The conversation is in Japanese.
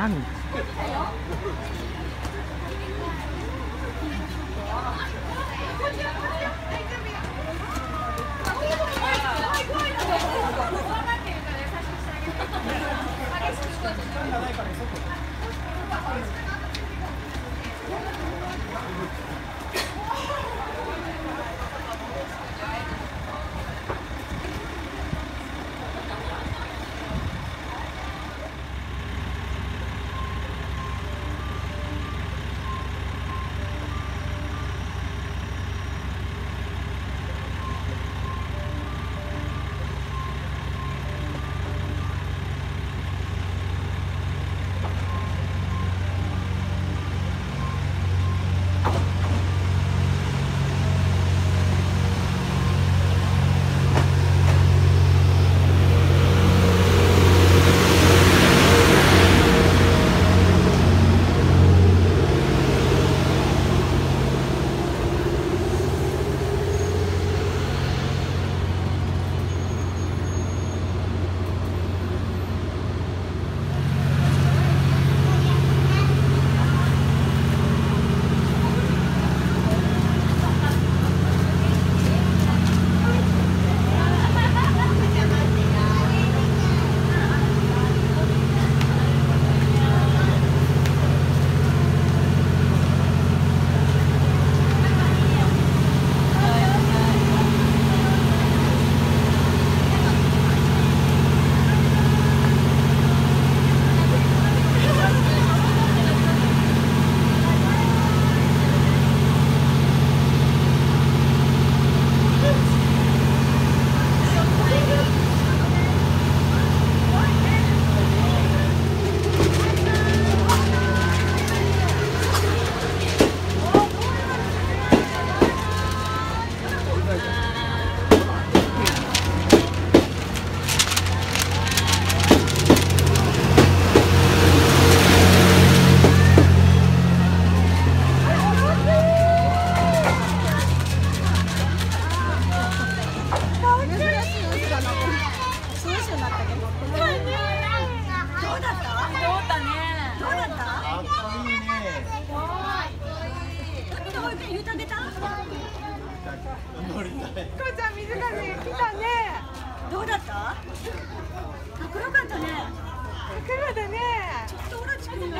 何どうだった？どうだどうだった？っいった？ちんた？どうだった？こね。こね。ちょっとくんが